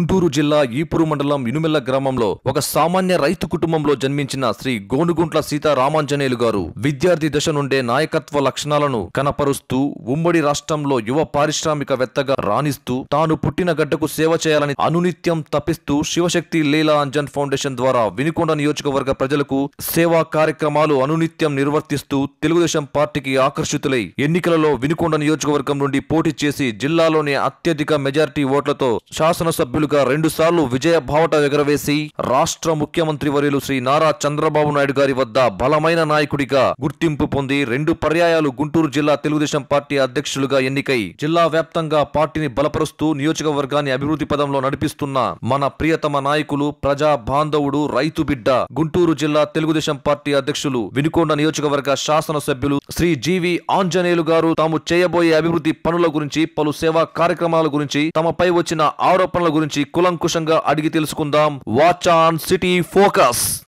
గుంటూరు జిల్లా ఈపురు మండలం ఇనుమెల్ల గ్రామంలో ఒక సామాన్య రైతు కుటుంబంలో జన్మించిన శ్రీ గోనుగుంట్ల సీతారామాంజనేయులు గారు విద్యార్థి దశ నుండే నాయకత్వ లక్షణాలను కనపరుస్తూ ఉమ్మడి రాష్ట్రంలో యువ పారిశ్రామికవేత్తగా రాణిస్తూ తాను పుట్టిన గడ్డకు సేవ చేయాలని అనునిత్యం తప్పిస్తూ శివశక్తి లీలా అంజన్ ఫౌండేషన్ ద్వారా వినుకొండ నియోజకవర్గ ప్రజలకు సేవా కార్యక్రమాలు అనునిత్యం నిర్వర్తిస్తూ తెలుగుదేశం పార్టీకి ఆకర్షితులై ఎన్నికలలో వినుకొండ నియోజకవర్గం నుండి పోటీ చేసి జిల్లాలోని అత్యధిక మెజారిటీ ఓట్లతో రెండు రెండుసార్లు విజయ భావట ఎగరవేసి రాష్ట్ర ముఖ్యమంత్రి వర్యులు శ్రీ నారా చంద్రబాబు నాయుడు గారి వద్ద బలమైన నాయకుడిగా గుర్తింపు పొంది రెండు పర్యాయాలు గుంటూరు జిల్లా తెలుగుదేశం పార్టీ అధ్యక్షులుగా ఎన్నికై జిల్లా వ్యాప్తంగా పార్టీని బలపరుస్తూ నియోజకవర్గాన్ని అభివృద్ధి పదంలో నడిపిస్తున్న మన ప్రియతమ నాయకులు ప్రజా బాంధవుడు రైతు బిడ్డ గుంటూరు జిల్లా తెలుగుదేశం పార్టీ అధ్యక్షులు వినుకొండ నియోజకవర్గ శాసనసభ్యులు శ్రీ జీవి ఆంజనేయులు గారు తాము చేయబోయే అభివృద్ధి పనుల గురించి పలు సేవా కార్యక్రమాల గురించి తమపై వచ్చిన ఆరోపణల గురించి కులంకుశంగా అడిగి తెలుసుకుందాం. Watch on city focus